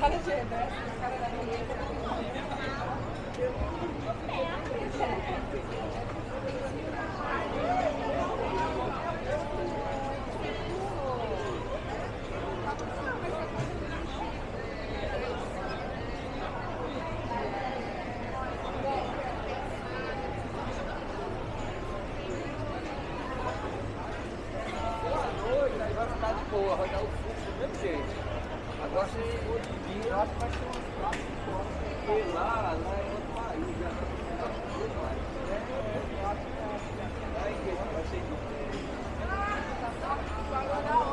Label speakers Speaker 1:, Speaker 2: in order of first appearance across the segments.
Speaker 1: 가르쳐야 돼. For de dia, eu acho que vai ser 4, 5 horas. Porque lá, lá é outro país, já tá tudo mais. É, eu acho que vai ser- vai ser
Speaker 2: Agora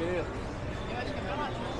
Speaker 1: Beleza.
Speaker 3: Mas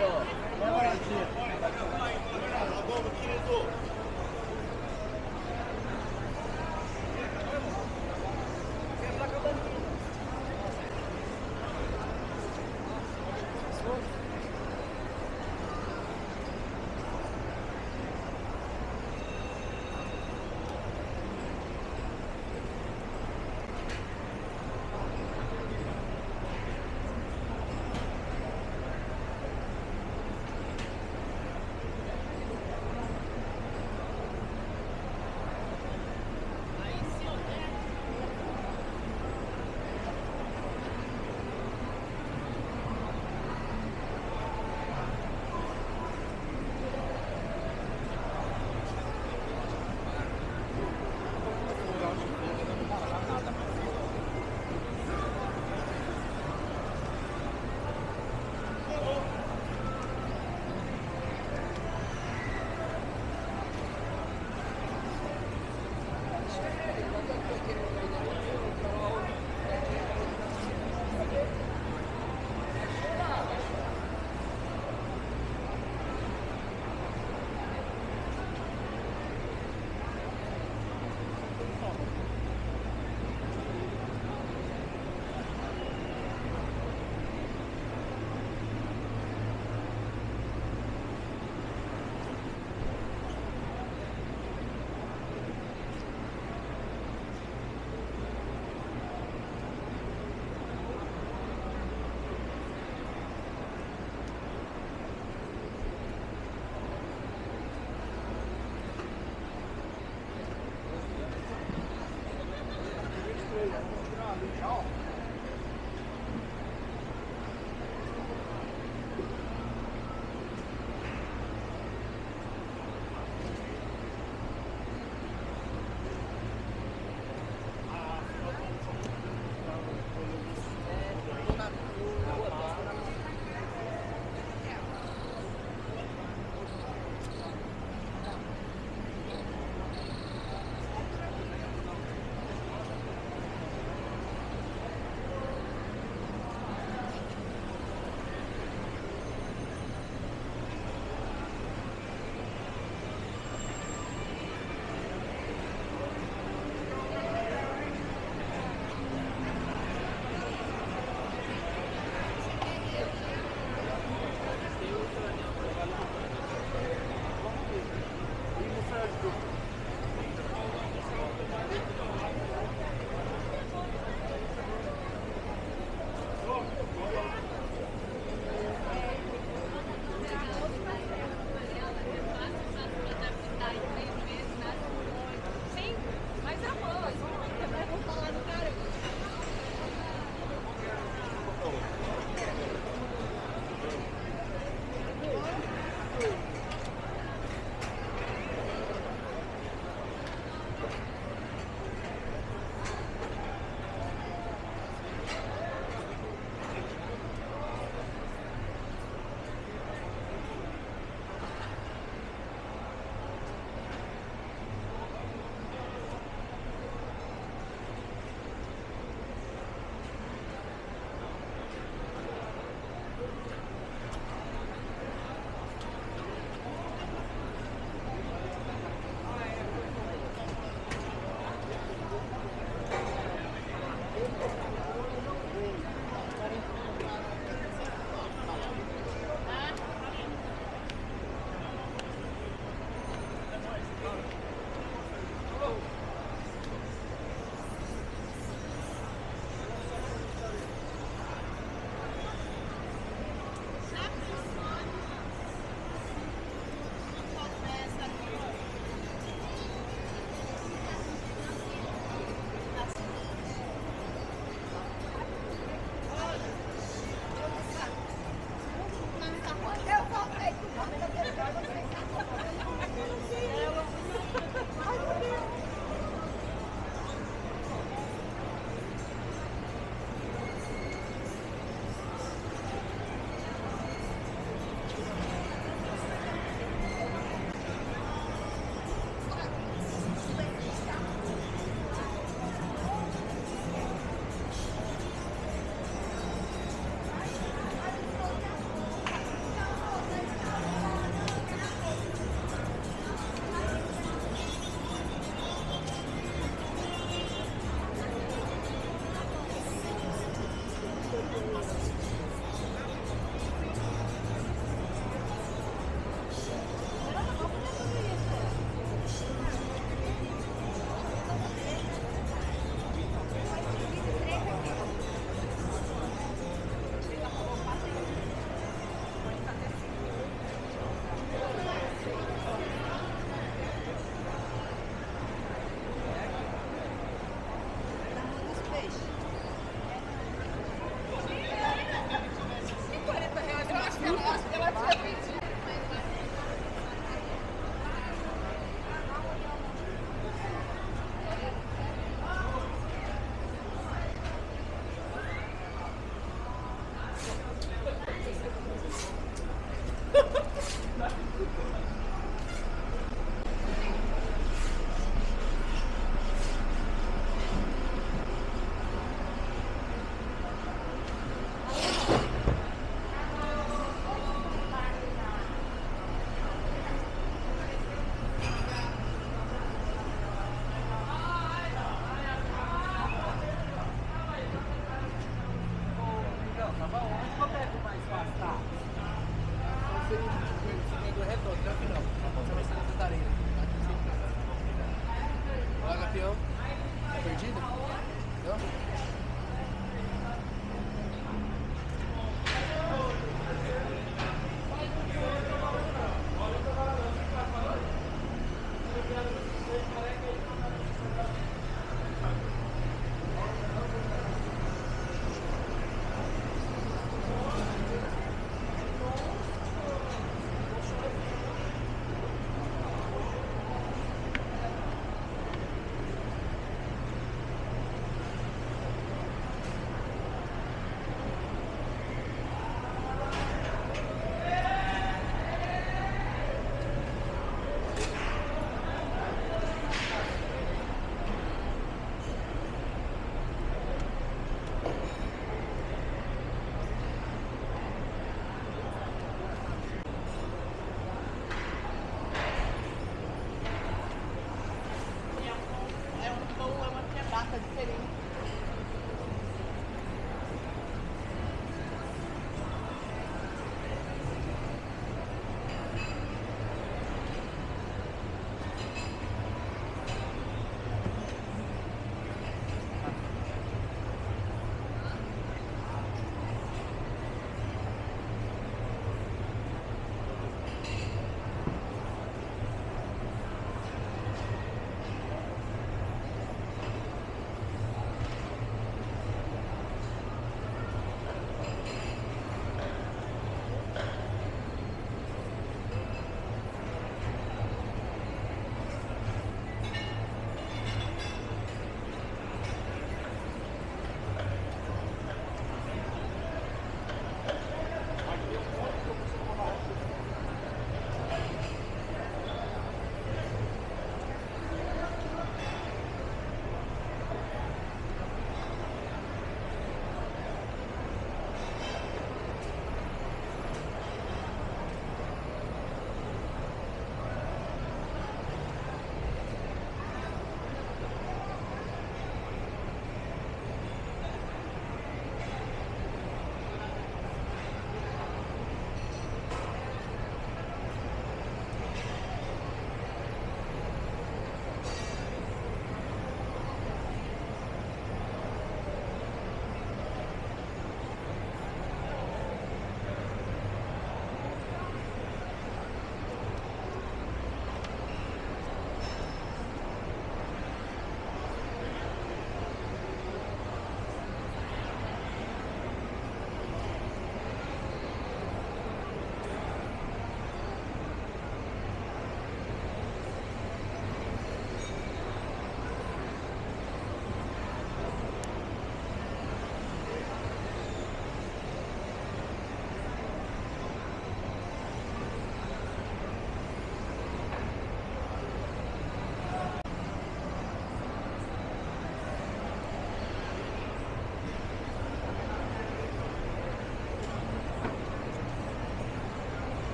Speaker 2: considering